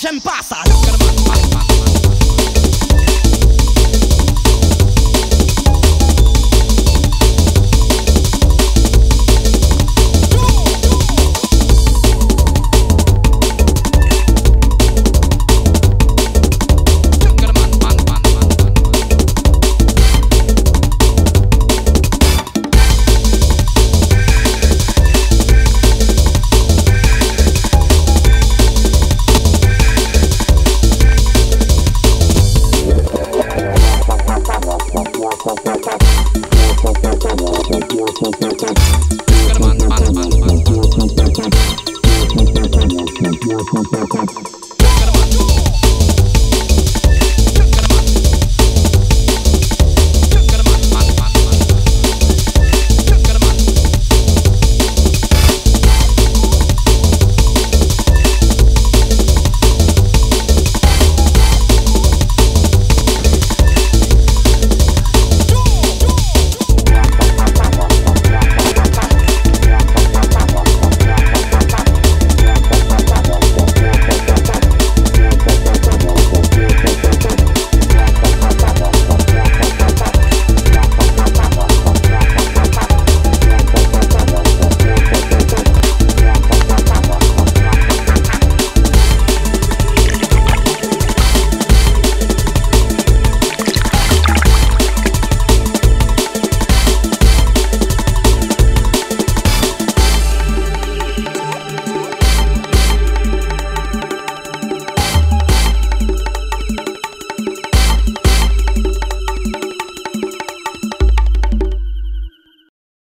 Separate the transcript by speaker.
Speaker 1: j'aime pas ça.